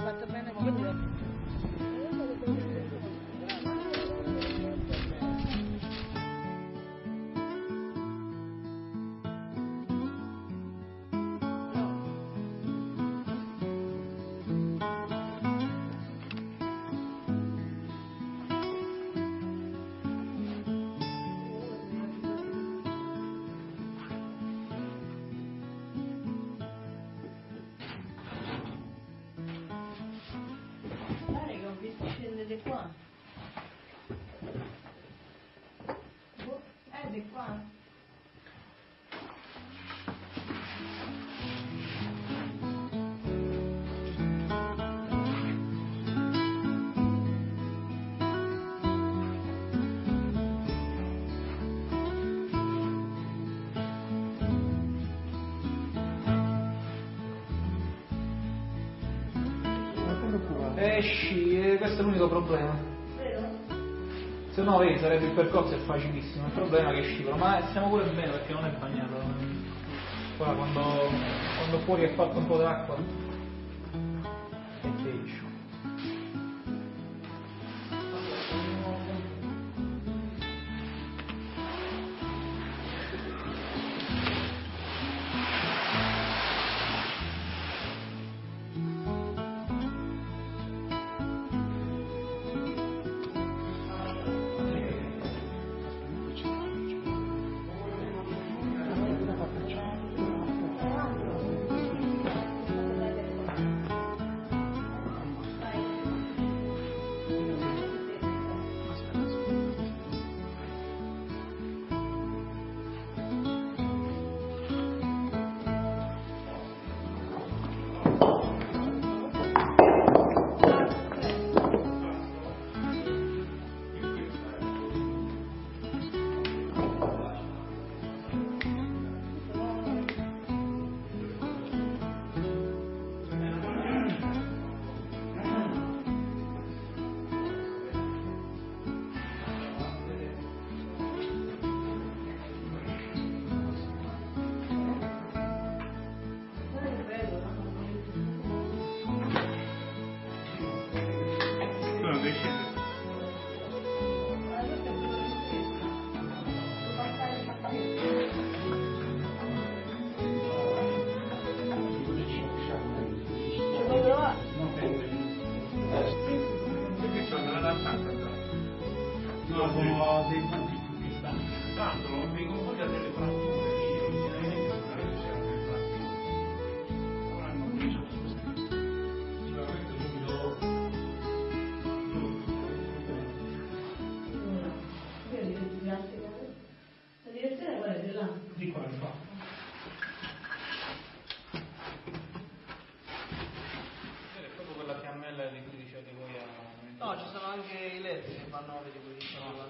fatto bene Di qua. Esci, eh, questo è l'unico problema. Se no, vedi, sarebbe il percorso è facilissimo. Il problema è che scivolo, ma stiamo pure bene perché non è bagnato. Qua quando, quando fuori è fatto un po' d'acqua. Non devi Perché c'è una stanza No, sono dei stanti. Tanto confondi a delle fratture anche i letti che vanno a vedere, diciamo,